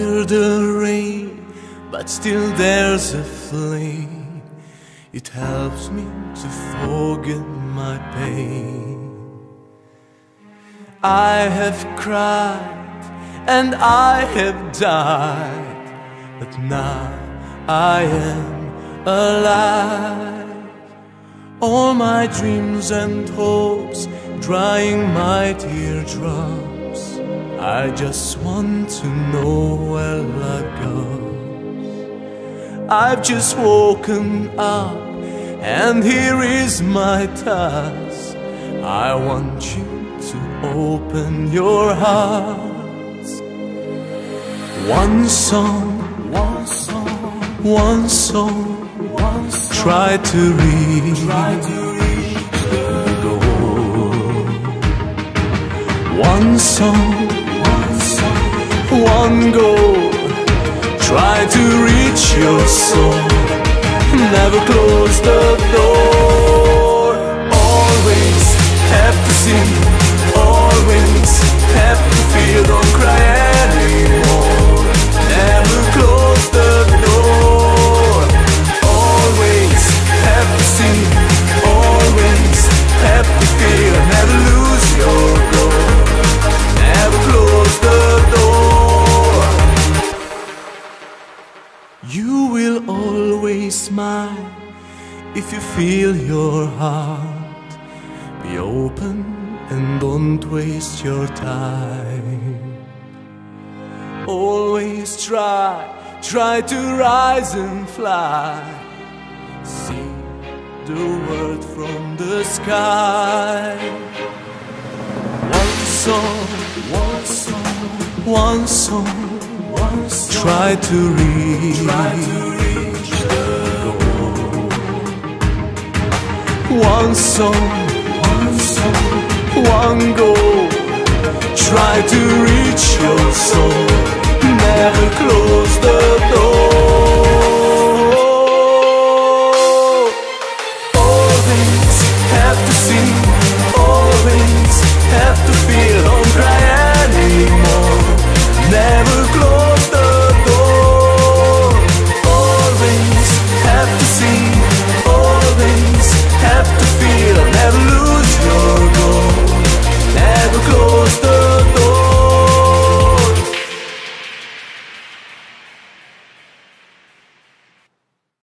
hear the rain, but still there's a flame. It helps me to forget my pain. I have cried and I have died, but now I am alive. All my dreams and hopes drying my teardrops. I just want to know where life goes. I've just woken up, and here is my task. I want you to open your hearts. One song, one song, one song. One song. Try to reach, try to reach the goal. One song, one goal. Try to reach your soul. Never close the door. Smile if you feel your heart. Be open and don't waste your time. Always try, try to rise and fly. See the world from the sky. One song, one song, one song, one song. Try to reach, try to One song, one song, one goal. Try to reach your soul.